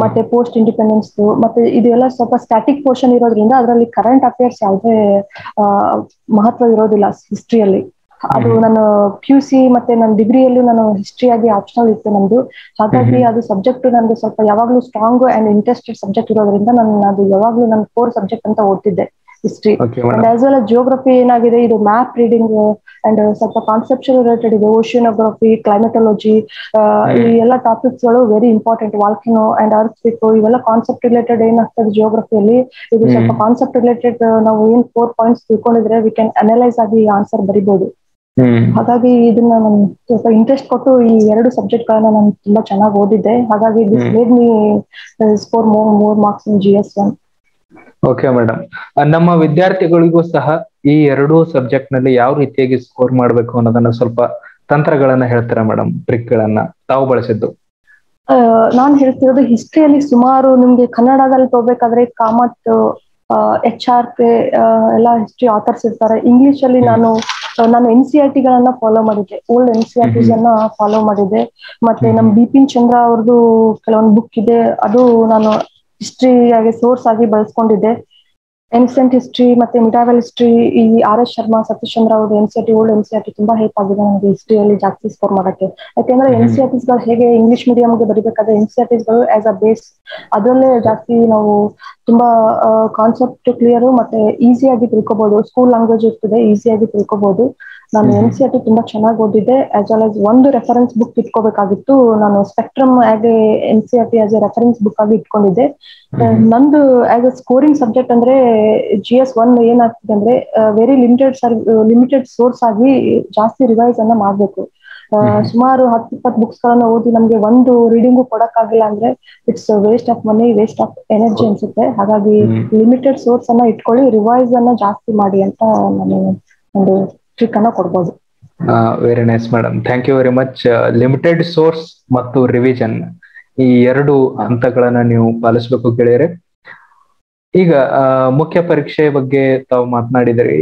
ಮತ್ತೆ ಪೋಸ್ಟ್ ಇಂಡಿಪೆಂಡೆನ್ಸ್ ಮತ್ತೆ ಇದೆಲ್ಲ ಸ್ವಲ್ಪ ಸ್ಟ್ಯಾಟಿಕ್ ಪೋರ್ಷನ್ ಇರೋದ್ರಿಂದ ಅದರಲ್ಲಿ ಕರೆಂಟ್ ಅಫೇರ್ಸ್ ಯಾವುದೇ ಮಹತ್ವ ಇರೋದಿಲ್ಲ ಹಿಸ್ಟ್ರಿಯಲ್ಲಿ ಅದು. ನಾನು ಪಿ ಯು ಸಿ ಮತ್ತೆ ನನ್ನ ಡಿಗ್ರಿಯಲ್ಲೂ ನಾನು ಹಿಸ್ಟ್ರಿ ಆಗಿ ಆಪ್ಷನಲ್ ಇತ್ತು ನಮ್ದು ಹಾಗಾಗಿ ಅದು ಸಬ್ಜೆಕ್ಟ್ ನನ್ಗೆ ಸ್ವಲ್ಪ ಯಾವಾಗ್ಲೂ ಸ್ಟ್ರಾಂಗ್ ಅಂಡ್ ಇಂಟ್ರೆಸ್ಟೆಡ್ ಸಬ್ಜೆಕ್ಟ್ ಇರೋದ್ರಿಂದ ನಾನು ಅದು ಯಾವಾಗ್ಲೂ ನನ್ನ ಕೋರ್ ಸಬ್ಜೆಕ್ಟ್ ಅಂತ ಓದ್ತಿದ್ದೆ history and as well geography ಏನಾಗಿದೆ? ಇದು ಮ್ಯಾಪ್ ರೀಡಿಂಗ್ ಅಂಡ್ ಸ್ವಲ್ಪ ಕಾನ್ಸೆಪ್ಷನ್ ರಿಲೇಟೆಡ್ ಇದೆ. ಓಷಿಯೋನೋಗ್ರಫಿ ಕ್ಲೈಮೆಟಾಲಜಿ ಈ ಎಲ್ಲ ಟಾಪಿಕ್ಸ್ಗಳು very important volcano and earthquake ಇವೆಲ್ಲ ಕಾನ್ಸೆಪ್ಟ್ ರಿಲೇಟೆಡ್ ಏನಾಗ್ತದೆ ಜಿಯೋಗ್ರಫಿಯಲ್ಲಿ ಇದು. ಸ್ವಲ್ಪ ಕಾನ್ಸೆಪ್ಟ್ ರಿಲೇಟೆಡ್ ನಾವು ಏನ್ ಫೋರ್ ಪಾಯಿಂಟ್ಸ್ ತಿಳ್ಕೊಂಡಿದ್ರೆ ವಿ ಕ್ಯಾನ್ ಅನಲೈಸ್ ಆಗಿ ಆನ್ಸರ್ ಬರಿಬಹುದು ಹಾಗಾಗಿ ಇದನ್ನ ನಾನು ಸ್ವಲ್ಪ ಇಂಟ್ರೆಸ್ಟ್ ಕೊಟ್ಟು ಈ ಎರಡು ಸಬ್ಜೆಕ್ಟ್ ಗಳನ್ನ ನಾನು ತುಂಬಾ ಚೆನ್ನಾಗಿ ಓದಿದ್ದೆ. ಹಾಗಾಗಿ this made me score more more marks in G S one okay madam ನಮ್ಮ ವಿದ್ಯಾರ್ಥಿಗಳಿಗೂ ಸಹ ಈ ಎರಡೂ ಸಬ್ಜೆಕ್ಟ್ನಲ್ಲಿ ಯಾವ ರೀತಿಯಾಗಿ ಸ್ಕೋರ್ ಮಾಡಬೇಕು ಅನ್ನೋದನ್ನ ಸ್ವಲ್ಪ ತಂತ್ರಗಳನ್ನ ಹೇಳ್ತೀರಾ ಮೇಡಮ್ ಟ್ರಿಕ್ ಗಳನ್ನ ತಾವು ಬಳಸಿದ್ದು. ನಾನು ಹೇಳ್ತಿರೋದು ಹಿಸ್ಟ್ರಿಯಲ್ಲಿ ಸುಮಾರು ನಿಮ್ಗೆ ಕನ್ನಡದಲ್ಲಿ ತಗೋಬೇಕಾದ್ರೆ ಕಾಮತ್ ಎಚ್ ಆರ್ ಕೆ ಎಲ್ಲ ಹಿಸ್ಟ್ರಿ ಆಥರ್ಸ್ ಇರ್ತಾರೆ. ಇಂಗ್ಲಿಷ್ ಅಲ್ಲಿ ನಾನು ನಾನು ಎನ್ ಸಿ ಆರ್ ಟಿಗಳನ್ನ ಫಾಲೋ ಮಾಡಿದ್ದೆ. Old N C R Ts ಅನ್ನ ಫಾಲೋ ಮಾಡಿದ್ದೆ. ಮತ್ತೆ. ನಮ್ ಬಿಪಿನ್ ಚಂದ್ರ ಅವ್ರದ್ದು ಕೆಲವೊಂದು ಬುಕ್ ಇದೆ. ಅದು ನಾನು ಹಿಸ್ಟ್ರಿ ಆಗಿ ಸೋರ್ಸ್ ಆಗಿ ಬಳಸ್ಕೊಂಡಿದ್ದೆ ಎನ್ಸೆಂಟ್ ಹಿಸ್ಟ್ರಿ ಮತ್ತೆ ಮಿಟಾವೆಲ್ ಹಿಸ್ಟ್ರಿ ಈ ಆರ್ ಎಸ್ ಶರ್ಮಾ ಸತೀಶ್ ಚಂದ್ರ ಅವ್ರದ್ದು N C R T old N C R T ತುಂಬಾ ಹೆಲ್ಪ್ ಆಗಿದೆ ನನಗೆ ಹಿಸ್ಟ್ರಿಯಲ್ಲಿ ಜಾಸ್ತಿ ಸ್ಕೋರ್ ಮಾಡಕ್ಕೆ ಯಾಕೆಂದ್ರೆ. ಎನ್ ಸಿ ಆರ್ಗಳು ಹೇಗೆ ಇಂಗ್ಲಿಷ್ ಮೀಡಿಯಂಗೆ ಬರೀಬೇಕಾದ್ರೆ ಎನ್ ಸಿ ಆರ್ಗಳು ಆಸ್ ಅ ಬೇಸ್ ಅದರಲ್ಲೇ ಜಾಸ್ತಿ ನಾವು ತುಂಬಾ ಕಾನ್ಸೆಪ್ಟ್ ಕ್ಲಿಯರ್ ಮತ್ತೆ ಈಸಿಯಾಗಿ ತಿಳ್ಕೊಬಹುದು ಸ್ಕೂಲ್ ಲ್ಯಾಂಗ್ವೇಜ್ ಇರ್ತದೆ ಈಸಿಯಾಗಿ ತಿಳ್ಕೊಬಹುದು ನಾನು. ಎನ್ ಸಿ ಆರ್ ಟಿ ತುಂಬಾ ಚೆನ್ನಾಗಿ ಓದಿದ್ದೆ ಆಸ್ ವೆಲ್ ಆಸ್ ಒಂದು ರೆಫರೆನ್ಸ್ ಬುಕ್ ಇಟ್ಕೋಬೇಕಾಗಿತ್ತು ನಾನು spectrum a N C R T as a reference book ಆಗಿ ಇಟ್ಕೊಂಡಿದ್ದೆ. ನಂದು ಆಸ್ ಎ ಸ್ಕೋರಿಂಗ್ ಸಬ್ಜೆಕ್ಟ್ ಅಂದ್ರೆ ಜಿ ಎಸ್ ಒನ್ ಏನಾಗ್ತದೆ ಅಂದ್ರೆ ವೆರಿ ಲಿಮಿಟೆಡ್ ಲಿಮಿಟೆಡ್ ಸೋರ್ಸ್ ಆಗಿ ಜಾಸ್ತಿ ರಿವೈಸ್ ಅನ್ನ ಮಾಡ್ಬೇಕು. ಸುಮಾರು ಹತ್ತು ಇಪ್ಪತ್ತು ಬುಕ್ಸ್ ಗಳನ್ನ ಓದಿ ನಮ್ಗೆ ಒಂದು ರೀಡಿಂಗು ಕೊಡಕ್ಕಾಗಿಲ್ಲ ಅಂದ್ರೆ it's waste of money waste of energy ಅನ್ಸುತ್ತೆ. ಹಾಗಾಗಿ ಲಿಮಿಟೆಡ್ ಸೋರ್ಸ್ ಅನ್ನ ಇಟ್ಕೊಳ್ಳಿ ರಿವೈಸ್ ಅನ್ನ ಜಾಸ್ತಿ ಮಾಡಿ ಅಂತ ನಾನು ಒಂದು ಟ್ರಿಕ್ ಅನ್ನ ಕೊಡ್ಬೋದು. Very nice madam thank you very much limited source ಮತ್ತು ರಿವಿಷನ್ ಈ ಎರಡು ಹಂತಗಳನ್ನ ನೀವು ಪಾಲಿಸಬೇಕು ಗೆಳೆಯರೆ. ಈಗ ಮುಖ್ಯ ಪರೀಕ್ಷೆ ಬಗ್ಗೆ ತಾವು ಮಾತನಾಡಿದ್ರಿ.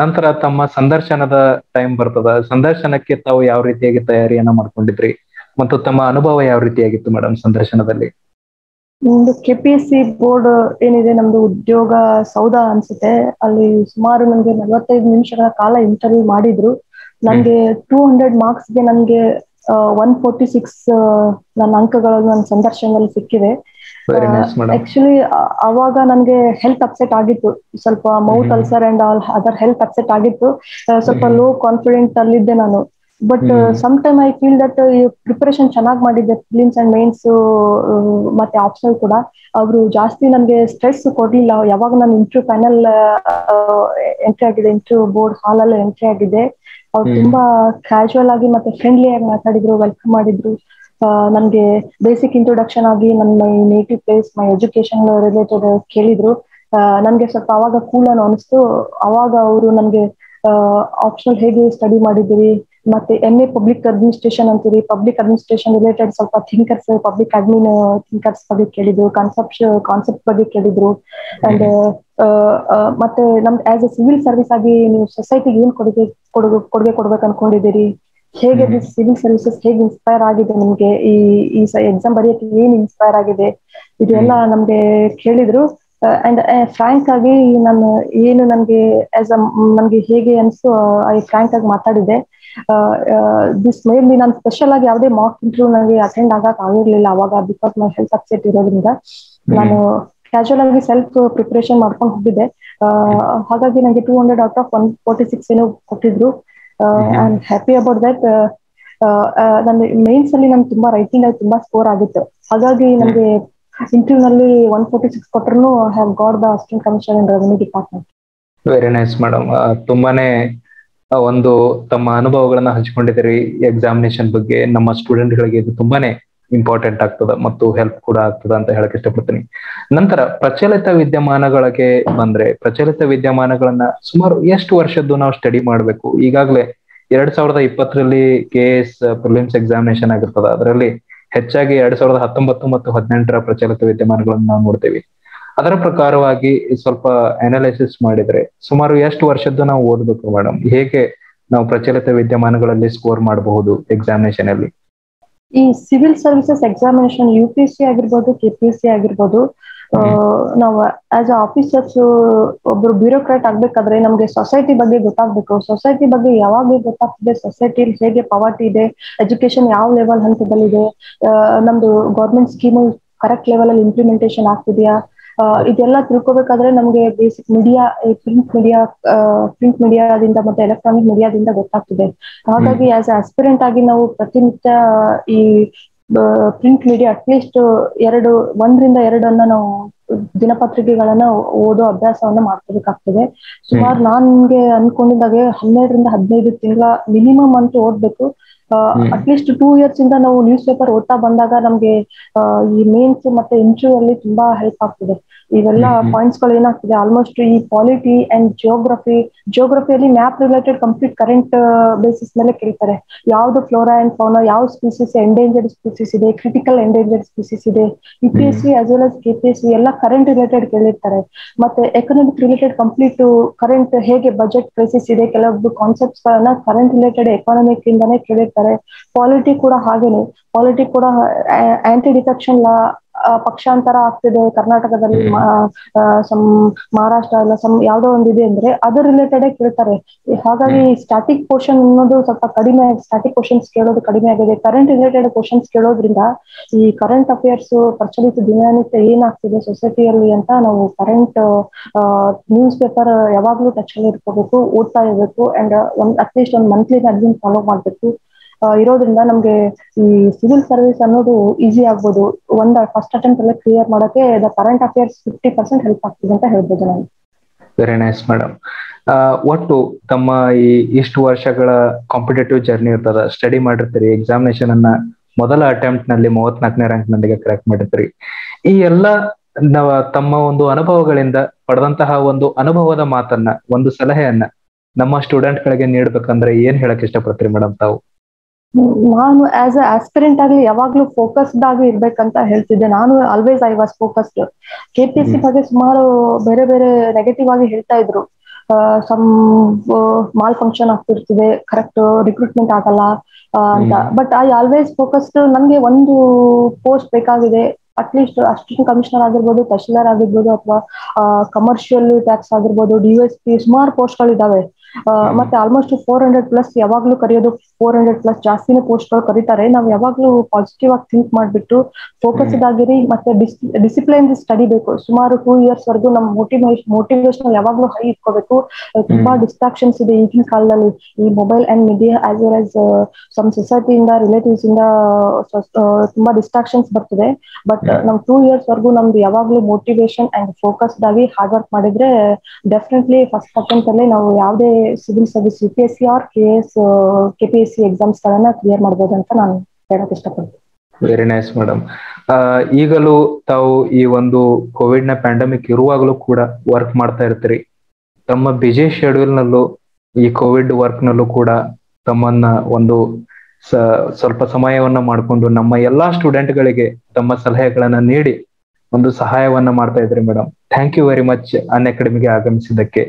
ನಂತರ ತಮ್ಮ ಸಂದರ್ಶನದ ಟೈಮ್ ಬರ್ತದ. ಸಂದರ್ಶನಕ್ಕೆ ತಾವು ಯಾವ ರೀತಿಯಾಗಿ ತಯಾರಿಯನ್ನ ಮಾಡ್ಕೊಂಡಿದ್ರಿ? ಮತ್ತು ತಮ್ಮ ಅನುಭವ ಯಾವ ರೀತಿಯಾಗಿತ್ತು ಮೇಡಮ್ ಸಂದರ್ಶನದಲ್ಲಿ? ನಮ್ದು K P S C board ಏನಿದೆ, ನಮ್ದು ಉದ್ಯೋಗ ಸೌಧ ಅನ್ಸುತ್ತೆ. ಅಲ್ಲಿ ಸುಮಾರು ನಮ್ಗೆ ನಲವತ್ತೈದು ನಿಮಿಷಗಳ ಕಾಲ ಇಂಟರ್ವ್ಯೂ ಮಾಡಿದ್ರು. ನನ್ಗೆ ಟೂ ಹಂಡ್ರೆಡ್ ಮಾರ್ಕ್ಸ್ಗೆ ನನ್ಗೆ ಒನ್ ಫೋರ್ಟಿ ಸಿಕ್ಸ್ ನನ್ನ ಅಂಕಗಳು, ನನ್ನ ಸಂದರ್ಶನದಲ್ಲಿ ಸಿಕ್ಕಿದೆ. ಆಕ್ಚುಲಿ ಅವಾಗ ನನ್ಗೆ ಹೆಲ್ತ್ ಅಪ್ಸೆಟ್ ಆಗಿತ್ತು. ಸ್ವಲ್ಪ mouth ulcer and all other health upset ಆಗಿತ್ತು. ಸ್ವಲ್ಪ ಲೋ ಕಾನ್ಫಿಡೆಂಟ್ ಅಲ್ಲಿದ್ದೆ ನಾನು. But some time I feel that preparation ಚೆನ್ನಾಗಿ ಮಾಡಿದ್ದೆ. ಫಿಲಿಮ್ಸ್ ಅಂಡ್ ಮೈನ್ಸ್ ಮತ್ತೆ ಆಪ್ಷನಲ್ ಕೂಡ. ಅವರು ಜಾಸ್ತಿ ನನ್ಗೆ ಸ್ಟ್ರೆಸ್ ಕೊಡ್ಲಿಲ್ಲ. ಯಾವಾಗ ನಾನು ಇಂಟರ್ವ್ಯೂ ಫೈನಲ್ ಎಂಟ್ರಿ ಆಗಿದೆ ಇಂಟರ್ವ್ಯೂ ಬೋರ್ಡ್ ಹಾಲ್ ಅಲ್ಲಿ ಎಂಟ್ರಿ ಆಗಿದೆ. ಅವ್ರು ತುಂಬಾ ಕ್ಯಾಶುವಲ್ ಆಗಿ ಮತ್ತೆ ಫ್ರೆಂಡ್ಲಿ ಆಗಿ ಮಾತಾಡಿದ್ರು ವೆಲ್ಕಮ್ ಮಾಡಿದ್ರು. ನನ್ಗೆ ಬೇಸಿಕ್ ಇಂಟ್ರೊಡಕ್ಷನ್ ಆಗಿ ನನ್ನ my native place my education related ಕೇಳಿದ್ರು. ನನ್ಗೆ ಸ್ವಲ್ಪ ಅವಾಗ ಕೂಲ್ ಅನ್ನೋ ಅನಿಸ್ತು. ಅವಾಗ ಅವರು ನನ್ಗೆ ಆಪ್ಷನಲ್ ಹೇಗೆ ಸ್ಟಡಿ ಮಾಡಿದಿರಿ ಮತ್ತೆ ಎಂ ಎ ಪಬ್ಲಿಕ್ ಅಡ್ಮಿನಿಸ್ಟ್ರೇಷನ್ ಅಂತೀರಿ. ಪಬ್ಲಿಕ್ ಅಡ್ಮಿನಿಸ್ಟ್ರೇಷನ್ ರಿಲೇಟೆಡ್ ಸ್ವಲ್ಪ ಥಿಂಕರ್ಸ್ ಪಬ್ಲಿಕ್ ಅಡ್ಮಿನ್ ಥಿಂಕರ್ಸ್ ಬಗ್ಗೆ ಕೇಳಿದ್ರು. ಕಾನ್ಸೆಪ್ಟ್ ಕಾನ್ಸೆಪ್ಟ್ ಬಗ್ಗೆ ಕೇಳಿದ್ರು. ಅಂಡ್ ಮತ್ತೆ ನಮ್ ಆಸ್ ಎ ಸಿವಿಲ್ ಸರ್ವಿಸ್ ಆಗಿ ನೀವು ಸೊಸೈಟಿಗೆ ಏನ್ ಕೊಡುಗೆ ಕೊಡುಗೆ ಕೊಡುಗೆ ಕೊಡ್ಬೇಕು ಅನ್ಕೊಂಡಿದ್ದೀರಿ? ಹೇಗೆ ಸಿವಿಲ್ ಸರ್ವಿಸಸ್ ಹೇಗೆ ಇನ್ಸ್ಪೈರ್ ಆಗಿದೆ ನಿಮ್ಗೆ? ಈ ಈ ಎಕ್ಸಾಮ್ ಬರೆಯಕ್ಕೆ ಏನ್ ಇನ್ಸ್ಪೈರ್ ಆಗಿದೆ? ಇದೆಲ್ಲ ನಮ್ಗೆ ಕೇಳಿದ್ರು. ಅಂಡ್ ಫ್ರಾಂಕ್ ಆಗಿ ನಾನು ಏನು ನನ್ಗೆ ಆಸ್ ಅ ನನ್ಗೆ ಹೇಗೆ ಅನ್ಸು ಐ ಫ್ರಾಂಕ್ ಆಗಿ ಮಾತಾಡಿದೆ. ದಿಸ್ ಮೇಲ್ ನಾನು ಸ್ಪೆಷಲ್ ಆಗಿ ಯಾವುದೇ ಮಾಕ್ ಇಂಟರ್ವ್ಯೂ ನನಗೆ ಅಟೆಂಡ್ ಆಗಕ್ ಆಗಿರ್ಲಿಲ್ಲ ಅವಾಗ ಬಿಕಾಸ್ ನಾನು ಹೆಲ್ತ್ ಅಪ್ಸೆಟ್ ಇರೋದ್ರಿಂದ. ನಾನು ಕ್ಯಾಶುವಲ್ ಆಗಿ ಸೆಲ್ಫ್ ಪ್ರಿಪರೇಷನ್ ಮಾಡ್ಕೊಂಡು ಹೋಗಿದ್ದೆ. ಹಾಗಾಗಿ ನನಗೆ two hundred out of one forty six ಏನೋ ಕೊಟ್ಟಿದ್ರು. I am happy about that ನನ್ನ ಮೇನ್ಸ್ ಅಲ್ಲಿ ನನ್ಗೆ ತುಂಬಾ ರೈಟಿಂಗ್ ಅಲ್ಲಿ ತುಂಬಾ ಸ್ಕೋರ್ ಆಗಿತ್ತು. ಹಾಗಾಗಿ ನಮಗೆ ಇಂಟರ್ವ್ಯೂ ನಲ್ಲಿ ಒನ್ ಫೋರ್ಟಿ ಸಿಕ್ಸ್ ಕೊಟ್ಟರು have got the assistant commissioner in revenue department very nice madam ತುಂಬಾನೇ ಒಂದು ತಮ್ಮ ಅನುಭವಗಳನ್ನ ಹಂಚಿಕೊಂಡಿದ್ದೀರಿ ಎಕ್ಸಾಮಿನೇಷನ್ ಬಗ್ಗೆ. ನಮ್ಮ ಸ್ಟೂಡೆಂಟ್ ಗಳಿಗೆ ಇದು ತುಂಬಾನೇ ಇಂಪಾರ್ಟೆಂಟ್ ಆಗ್ತದ ಮತ್ತು ಹೆಲ್ಪ್ ಕೂಡ ಆಗ್ತದ ಅಂತ ಹೇಳಕ್ ಇಷ್ಟಪಡ್ತೀನಿ. ನಂತರ ಪ್ರಚಲಿತ ವಿದ್ಯಮಾನಗಳಿಗೆ ಬಂದ್ರೆ ಪ್ರಚಲಿತ ವಿದ್ಯಮಾನಗಳನ್ನ ಸುಮಾರು ಎಷ್ಟು ವರ್ಷದ್ದು ನಾವು ಸ್ಟಡಿ ಮಾಡ್ಬೇಕು? ಈಗಾಗಲೇ ಎರಡ್ ಸಾವಿರದ ಇಪ್ಪತ್ತರಲ್ಲಿ ಕೆ ಎಸ್ ಪ್ರಿಲಿಮ್ಸ್ ಎಕ್ಸಾಮಿನೇಷನ್ ಆಗಿರ್ತದ. ಅದರಲ್ಲಿ ಹೆಚ್ಚಾಗಿ ಎರಡ್ ಸಾವಿರದ ಹತ್ತೊಂಬತ್ತು ಮತ್ತು ಹದಿನೆಂಟರ ಪ್ರಚಲಿತ ವಿದ್ಯಮಾನಗಳನ್ನು ನಾವು ನೋಡ್ತೇವೆ. ಅದರ ಪ್ರಕಾರವಾಗಿ ಸ್ವಲ್ಪ ಅನಾಲಿಸಿಸ್ ಮಾಡಿದ್ರೆ ಸುಮಾರು ಎಷ್ಟು ವರ್ಷದ್ದು ನಾವು ಓದ್ಬೇಕು ಮೇಡಮ್ ಹೇಗೆ ನಾವು ಪ್ರಚಲಿತ ವಿದ್ಯಮಾನಗಳಲ್ಲಿ ಸ್ಕೋರ್ ಮಾಡಬಹುದು ಎಕ್ಸಾಮಿನೇಷನ್ ಅಲ್ಲಿ? ಈ civil services examination U P S C ಆಗಿರ್ಬೋದು ಕೆ ಪಿ ಎಸ್ ಸಿ ಆಗಿರ್ಬೋದು ನಾವು ಆಸ್ ಅ ಆಫೀಸರ್ಸ್ ಒಬ್ರು ಬ್ಯೂರೋಕ್ರಾಟ್ ಆಗ್ಬೇಕಾದ್ರೆ ನಮ್ಗೆ ಸೊಸೈಟಿ ಬಗ್ಗೆ ಗೊತ್ತಾಗ್ಬೇಕು. ಸೊಸೈಟಿ ಬಗ್ಗೆ ಯಾವಾಗ ಗೊತ್ತಾಗ್ತದೆ ಸೊಸೈಟಿಲಿ ಹೇಗೆ ಪವರ್ಟಿ ಇದೆ ಎಜುಕೇಶನ್ ಯಾವ ಲೆವೆಲ್ ಹಂತದಲ್ಲಿದೆ ನಮ್ದು ಗೌರ್ಮೆಂಟ್ ಸ್ಕೀಮು ಕರೆಕ್ಟ್ ಲೆವೆಲ್ ಅಲ್ಲಿ ಇಂಪ್ಲಿಮೆಂಟೇಶನ್ ಆಗ್ತಿದ್ಯಾ ಇದೆಲ್ಲ ತಿಳ್ಕೊಬೇಕಾದ್ರೆ ನಮ್ಗೆ basic media print media print ಮೀಡಿಯಾದಿಂದ ಮತ್ತೆ ಎಲೆಕ್ಟ್ರಾನಿಕ್ ಮೀಡಿಯಾದಿಂದ ಗೊತ್ತಾಗ್ತದೆ. ಹಾಗಾಗಿ ಆಸ್ ಆಸ್ಪಿರೆಂಟ್ ಆಗಿ ನಾವು ಪ್ರತಿನಿತ್ಯ ಈ ಪ್ರಿಂಟ್ ಮೀಡಿಯಾ ಅಟ್ಲೀಸ್ಟ್ ಎರಡು ಒಂದರಿಂದ ಎರಡನ್ನ ನಾವು ದಿನಪತ್ರಿಕೆಗಳನ್ನ ಓದೋ ಅಭ್ಯಾಸವನ್ನ ಮಾಡ್ಕೋಬೇಕಾಗ್ತದೆ. ಸುಮಾರು ನನ್ಗೆ ಅನ್ಕೊಂಡಿದ್ದಾಗೆ ಹನ್ನೆರಡರಿಂದ ಹದಿನೈದು ತಿಂಗಳ ಮಿನಿಮಮ್ ಅಂತೂ ಓದ್ಬೇಕು. ಅಟ್ಲೀಸ್ಟ್ ಟೂ ಇಯರ್ಸ್ ಇಂದ ನಾವು ನ್ಯೂಸ್ ಪೇಪರ್ ಓದ್ತಾ ಬಂದಾಗ ನಮ್ಗೆ ಈ ಮೇನ್ಸ್ ಮತ್ತೆ ಇಂಟರ್ವ್ಯೂ ಅಲ್ಲಿ ತುಂಬಾ ಹೆಲ್ಪ್ ಆಗ್ತದೆ. ಇವೆಲ್ಲ ಪಾಯಿಂಟ್ಸ್ಗಳು ಏನಾಗ್ತಿದೆ? ಆಲ್ಮೋಸ್ಟ್ ಈ polity and geography ಜಿಯೋಗ್ರಫಿಯಲ್ಲಿ map related complete current basis ಮೇಲೆ ಕೇಳ್ತಾರೆ. ಯಾವ್ದು ಫ್ಲೋರಾ ಅಂಡ್ ಫೌನಾ ಯಾವ ಸ್ಪೀಸೀಸ್ ಎಂಡೇಂಜರ್ಡ್ ಸ್ಪೀಸೀಸ್ ಇದೆ ಕ್ರಿಟಿಕಲ್ ಎಂಡೇಂಜರ್ಡ್ ಸ್ಪೀಸೀಸ್ ಇದೆ U P S C as well as K P S C ಎಲ್ಲ ಕರೆಂಟ್ ರಿಲೇಟೆಡ್ ಕೇಳಿರ್ತಾರೆ. ಮತ್ತೆ ಎಕನಾಮಿಕ್ ರಿಲೇಟೆಡ್ ಕಂಪ್ಲೀಟ್ ಕರೆಂಟ್ ಹೇಗೆ ಬಜೆಟ್ ಪ್ರೈಸಿಸ್ ಇದೆ ಕೆಲವೊಂದು ಕಾನ್ಸೆಪ್ಟ್ಸ್ ಗಳನ್ನ ಕರೆಂಟ್ ರಿಲೇಟೆಡ್ ಎಕಾನಮಿಕ್ ಇಂದಾನೆ ಕೇಳಿರ್ತಾರೆ. ಪಾಲಿಟಿ ಕೂಡ ಹಾಗೇನೆ. ಪಾಲಿಟಿ ಕೂಡ ಆಂಟಿ ಡಿಫೆಕ್ಷನ್ ಲಾ ಪಕ್ಷಾಂತರ ಆಗ್ತಿದೆ ಕರ್ನಾಟಕದಲ್ಲಿ ಸಮ್ ಮಹಾರಾಷ್ಟ್ರ ಎಲ್ಲ ಸಮ್ ಯಾವ್ದೋ ಒಂದು ಇದೆ ಅಂದ್ರೆ ಅದ್ರ ರಿಲೇಟೆಡ್ ಕೇಳ್ತಾರೆ. ಹಾಗಾಗಿ ಸ್ಟಾಟಿಕ್ ಪೋರ್ಷನ್ ಅನ್ನೋದು ಸ್ವಲ್ಪ ಕಡಿಮೆ ಸ್ಟಾಟಿಕ್ ಕ್ವಶನ್ಸ್ ಕೇಳೋದು ಕಡಿಮೆ ಆಗಿದೆ. ಕರೆಂಟ್ ರಿಲೇಟೆಡ್ ಕ್ವಶನ್ಸ್ ಕೇಳೋದ್ರಿಂದ ಈ ಕರೆಂಟ್ ಅಫೇರ್ಸ್ ಪ್ರಚಲಿತ ದಿನನಿತ್ಯ ಏನಾಗ್ತಿದೆ ಸೊಸೈಟಿಯಲ್ಲಿ ಅಂತ ನಾವು ಕರೆಂಟ್ ನ್ಯೂಸ್ ಪೇಪರ್ ಯಾವಾಗ್ಲೂ ಟಚ್ ಅಲ್ಲಿ ಇಟ್ಕೋಬೇಕು ಓದ್ತಾ ಇರ್ಬೇಕು ಅಂಡ್ ಒಂದ್ ಅಟ್ಲೀಸ್ಟ್ ಒಂದ್ ಮಂತ್ಲಿ ಅದನ್ನ ಫಾಲೋ ಮಾಡ್ಬೇಕು. ಇರೋದ್ರಿಂದ ನಮ್ಗೆ ಈ ಸಿವಿಲ್ ಸರ್ವಿಸ್ ಅನ್ನೋದು ಈಸಿ ಆಗ್ಬೋದು. ಒಂದ್ ಫಸ್ಟ್ ಅಟೆಂಪ್ಟ್ ಅಲ್ಲೇ ಕ್ಲಿಯರ್ ಮಾಡಕ್ಕೆ the current affairs fifty percent help ಆಗ್ತದೆ ಅಂತ ಹೇಳ್ಬೋದು ನಾನು. ವೆರಿ ನೈಸ್ ಮೇಡಮ್ ಒಟ್ಟು ತಮ್ಮ ಈ ಇಷ್ಟು ವರ್ಷಗಳ ಕಾಂಪಿಟೇಟಿವ್ ಜರ್ನಿ ಇರ್ತದ ಸ್ಟಡಿ ಮಾಡಿರ್ತೀರಿ ಎಕ್ಸಾಮಿನೇಷನ್ ಅನ್ನ ಮೊದಲ ಅಟೆಂಪ್ಟ್ನಲ್ಲಿ ಮೂವತ್ನಾಲ್ಕನೇ ರ್ಯಾಂಕ್ ನೊಂದಿಗೆ ಕರೆಕ್ಟ್ ಮಾಡಿರ್ತೀರಿ. ಈ ಎಲ್ಲ ತಮ್ಮ ಒಂದು ಅನುಭವಗಳಿಂದ ಪಡೆದಂತಹ ಒಂದು ಅನುಭವದ ಮಾತನ್ನ, ಒಂದು ಸಲಹೆಯನ್ನ ನಮ್ಮ ಸ್ಟೂಡೆಂಟ್ ಗಳಿಗೆ ನೀಡ್ಬೇಕಂದ್ರೆ ಏನ್ ಹೇಳಕ್ ಇಷ್ಟಪಡ್ತೀರಿ ಮೇಡಮ್ ತಾವು? ನಾನು ಆಸ್ ಅ ಆಸ್ಪಿರೆಂಟ್ ಆಗ್ಲಿ ಯಾವಾಗ್ಲೂ ಫೋಕಸ್ಡ್ ಆಗಿ ಇರ್ಬೇಕಂತ ಹೇಳ್ತಿದ್ದೆ. ನಾನು always I was focused K P S C ಬಗ್ಗೆ ಸುಮಾರು ಬೇರೆ ಬೇರೆ ನೆಗೆಟಿವ್ ಆಗಿ ಹೇಳ್ತಾ ಇದ್ರು. ಸಮ್ ಮಾಲ್ ಫಂಕ್ಷನ್ ಆಗ್ತಿರ್ತದೆ. ಕರೆಕ್ಟ್ ರಿಕ್ರೂಟ್ಮೆಂಟ್ ಆಗಲ್ಲ ಅಂತ. ಬಟ್ ಐ ಆಲ್ವೇಸ್ ಫೋಕಸ್ಡ್ ನನ್ಗೆ ಒಂದು ಪೋಸ್ಟ್ ಬೇಕಾಗಿದೆ. ಅಟ್ಲೀಸ್ಟ್ ಅಸಿಸ್ಟೆಂಟ್ ಕಮಿಷನರ್ ಆಗಿರ್ಬೋದು ತಹಶೀಲ್ದಾರ್ ಆಗಿರ್ಬೋದು ಅಥವಾ ಕಮರ್ಷಿಯಲ್ ಟ್ಯಾಕ್ಸ್ ಆಗಿರ್ಬೋದು ಡಿ ಎಸ್ ಪಿ ಸುಮಾರು ಪೋಸ್ಟ್ ಇದಾವೆ ಮತ್ತೆ ಆಲ್ಮೋಸ್ಟ್ ಫೋರ್ ಹಂಡ್ರೆಡ್ ಪ್ಲಸ್ ಯಾವಾಗ್ಲೂ ಕರೆಯೋದು ಫೋರ್ ಹಂಡ್ರೆಡ್ ಪ್ಲಸ್ ಜಾಸ್ತಿನೇ ಪೋಸ್ಟ್ಗಳು ಕರೀತಾರೆ. ನಾವು ಯಾವಾಗ್ಲೂ ಪಾಸಿಟಿವ್ ಆಗಿ ಥಿಂಕ್ ಮಾಡ್ಬಿಟ್ಟು ಫೋಕಸ್ಡ್ ಆಗಿರಿ ಮತ್ತೆ ಡಿಸಿಪ್ಲೈನ್ ಸ್ಟಡಿ ಬೇಕು. ಸುಮಾರು ಟೂ ಇಯರ್ಸ್ ವರೆಗೂ ನಮ್ಮ ಮೋಟಿವೇಶನ್ ಮೋಟಿವೇಶನ್ ಯಾವಾಗ್ಲೂ ಹೈ ಇಟ್ಕೋಬೇಕು. ತುಂಬಾ ಡಿಸ್ಟ್ರಾಕ್ಷನ್ಸ್ ಇದೆ ಈಗಿನ ಕಾಲದಲ್ಲಿ. ಈ mobile and media as well as some ಸೊಸೈಟಿಯಿಂದ relatives ಇಂದ ತುಂಬಾ ಡಿಸ್ಟ್ರಾಕ್ಷನ್ಸ್ ಬರ್ತದೆ. ಬಟ್ ನಮ್ ಟೂ ಇಯರ್ಸ್ ವರೆಗೂ ನಮ್ದು ಯಾವಾಗ್ಲೂ ಮೋಟಿವೇಶನ್ ಅಂಡ್ ಫೋಕಸ್ಡ್ ಆಗಿ ಹಾರ್ಡ್ ವರ್ಕ್ ಮಾಡಿದ್ರೆ ಡೆಫಿನೆಟ್ಲಿ ಫಸ್ಟ್ ಅಟೆಂಪ್ಟ್ ಅಲ್ಲಿ ನಾವು ಯಾವುದೇ civil service U P S C or K S K P S C exams ಗಳನ್ನ ಕ್ಲಿಯರ್ ಮಾಡಬಹುದು ಅಂತ ನಾನು ಹೇಳಕ್ ಇಷ್ಟಪಡ್ತೀನಿ. ವೆರಿ ನೈಸ್ ಮೇಡಮ್ ಈಗಲೂ ತಾವು ಈ ಒಂದು ಕೋವಿಡ್ನ ಪ್ಯಾಂಡಮಿಕ್ ಇರುವಾಗಲೂ ಕೂಡ ವರ್ಕ್ ಮಾಡ್ತಾ ಇರ್ತೀರಿ. ತಮ್ಮ ಬಿಜಿ ಶೆಡ್ಯೂಲ್ ನಲ್ಲೂ ಈ ಕೋವಿಡ್ ವರ್ಕ್ ನಲ್ಲೂ ಕೂಡ ತಮ್ಮನ್ನ ಒಂದು ಸ್ವಲ್ಪ ಸಮಯವನ್ನ ಮಾಡಿಕೊಂಡು ನಮ್ಮ ಎಲ್ಲಾ ಸ್ಟೂಡೆಂಟ್ ಗಳಿಗೆ ತಮ್ಮ ಸಲಹೆಗಳನ್ನ ನೀಡಿ ಒಂದು ಸಹಾಯವನ್ನ ಮಾಡ್ತಾ ಇದ್ರಿ madam thank you very much ಅನ್ ಅಕಾಡೆಮಿಗೆ ಆಗಮಿಸಿದ್ದಕ್ಕೆ.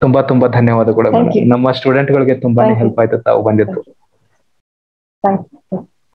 ತುಂಬಾ ತುಂಬಾ ಧನ್ಯವಾದಗಳು ನಮ್ಮ ಸ್ಟೂಡೆಂಟ್ ಗಳಿಗೆ ತುಂಬಾನೇ ಹೆಲ್ಪ್ ಆಯ್ತು ತಾವು ಬಂದಿದ್ದು. Thank you